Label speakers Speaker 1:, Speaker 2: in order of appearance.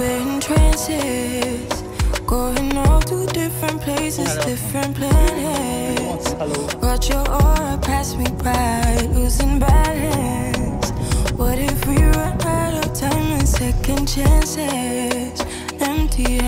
Speaker 1: in trances. Going all to different places, different planets. Watch your aura pass me by, losing balance. What if we run out of time and second chances? Empty.